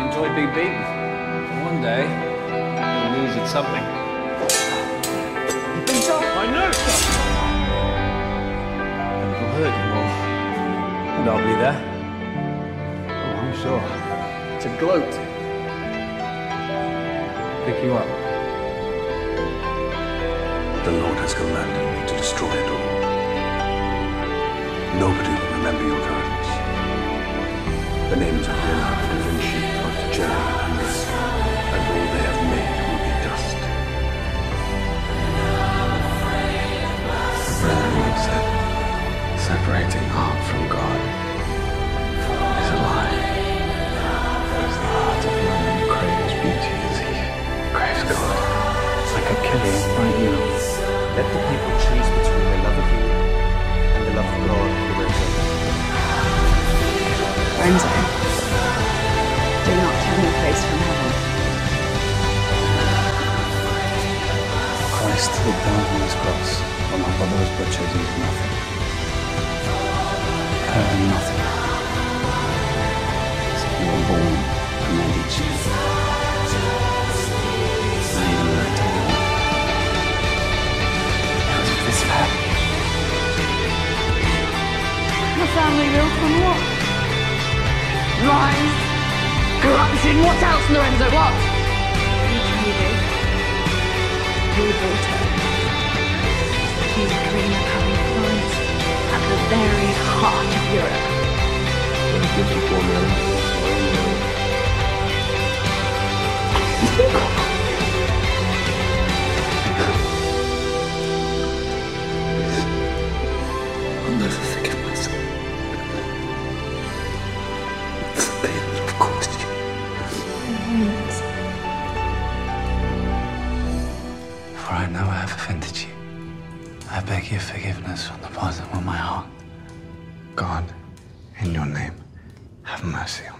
enjoy being beaten. One day, you'll lose at something. I know! And it'll hurt you more. And I'll be there. Oh, I'm sure. To gloat. Pick you up. The Lord has commanded me to destroy it all. Nobody will remember your guidance. The names of Lena, and Jenny and all they have made will be dust. Separating art from God is a lie. As the heart of man craves beauty as he craves God. I could kill you right now. Let the people choose between the love of you and the love of God, not turn your face from heaven. Christ looked down on his cross when my brother was butchered into nothing. Uh, nothing. So you were born a Medici. I even learned to walk. Because of this family. The family built on what? Corruption, what else, Lorenzo? What? You traded your daughter for the dream of having at the very heart of Europe. A. I'll never forgive myself. It's the pain I beg your forgiveness from the bottom of my heart. God, in your name, have mercy on me.